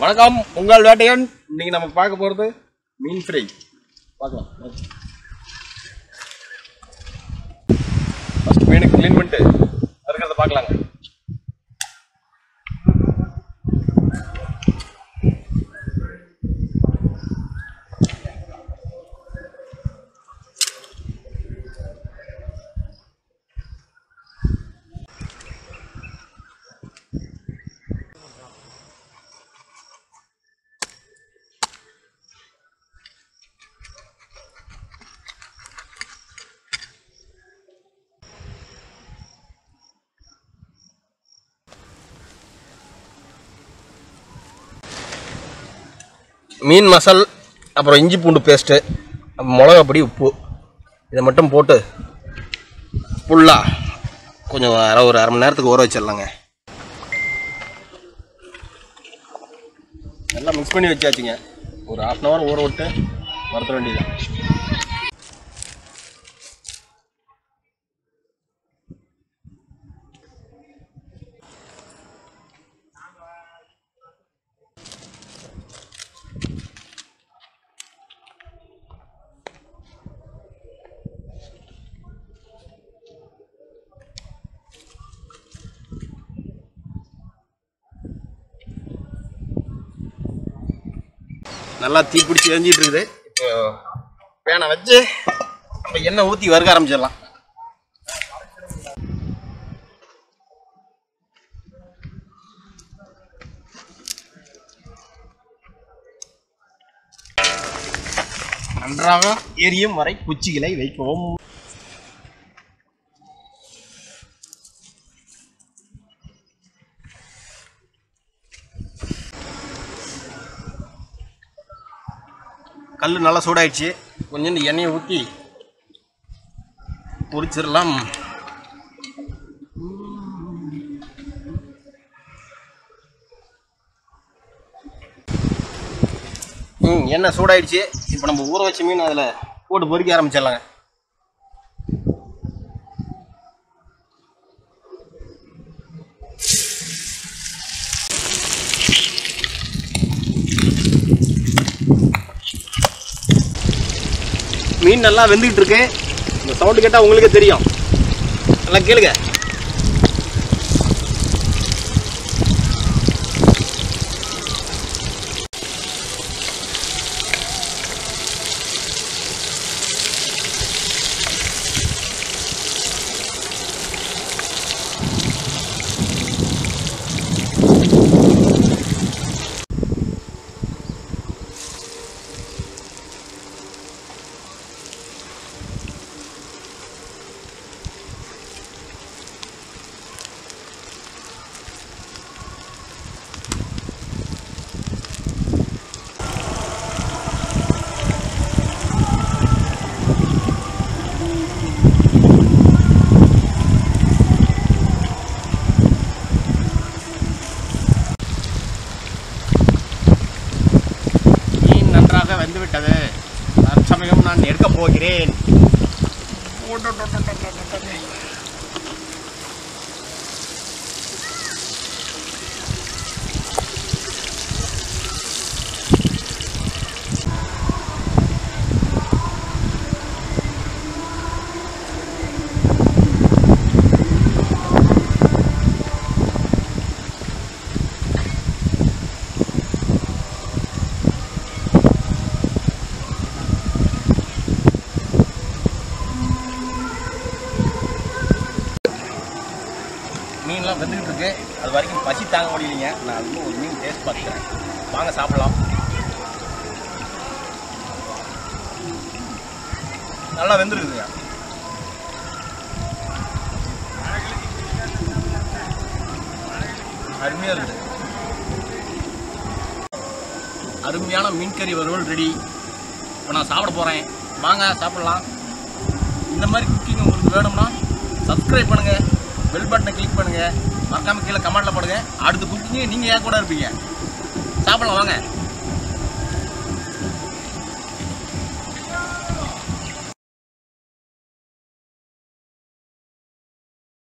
வணக்கம் உங்கள் வேட்டையன். இன்னைக்கு நம்ம பார்க்க போகிறது மீன் ஃப்ரை. பார்க்கலாம். ஃபஸ்ட் மீனுக்கு க்ளீன் பண்ணிட்டு இருக்கிறத பார்க்கலாங்க. மீன் மசால் அப்புறம் இஞ்சி பூண்டு பேஸ்ட்டு மிளகாப்பொடி உப்பு. இதை மட்டும் போட்டு ஃபுல்லாக கொஞ்சம் அரை ஒரு அரை மணி நேரத்துக்கு ஊற வச்சிடலாங்க. நல்லா மிக்ஸ் பண்ணி வச்சாச்சுங்க. ஒரு ஹாஃப் அன் ஹவர் ஊற விட்டு வறுத்த வேண்டியதான் நல்லா தீ பிடிச்சி எரிஞ்சிட்டு இருக்குது. இப்போ பேனை வச்சு நம்ம எண்ணெய் ஊற்றி வறுக்க ஆரம்பிச்சிடலாம். நன்றாக எரியும் வரை குச்சிகளை வைக்கவும். கல் நல்லா சூடாயிடுச்சு. கொஞ்சம் எண்ணெயை ஊற்றி பொரிச்சிடலாம். ம் எண்ணெய் சூடாயிடுச்சு. இப்போ நம்ம ஊற வச்ச மீன் அதில் போட்டு பொரிக்க ஆரம்பிச்சிடலாங்க. மீன் நல்லா வெந்துக்கிட்டு இருக்கு. இந்த சவுண்டு கேட்டால் உங்களுக்கே தெரியும். நல்லா கேளுங்க. மீன் வந்துவிட்டது. தற்சமயம் நான் எடுக்கப் போகிறேன். மீன்லாம் வெந்துக்கிட்டு இருக்கு. அது வரைக்கும் பசி தாங்க முடியலைங்க. நான் அதுவும் ஒரு மீன் டேஸ்ட் பார்க்குறேன் வாங்க சாப்பிடலாம். நல்லா வெந்துருக்குதுங்க. அருமையாக இருக்குது அருமையான மீன் கறி வறுவல் ரெடி இப்போ நான் சாப்பிட போகிறேன் வாங்க சாப்பிடலாம். இந்த மாதிரி குக்கிங் உங்களுக்கு வேணும்னா சப்ஸ்கிரைப் பண்ணுங்க. பெல் பட்டனை கிளிக் பண்ணுங்கள் மறக்காமல் கீழே கமெண்ட்டில் போடுங்க. அடுத்த குக்கிங்கு நீங்கள் ஏன் கூட இருப்பீங்க. சாப்பிடலாம் வாங்க.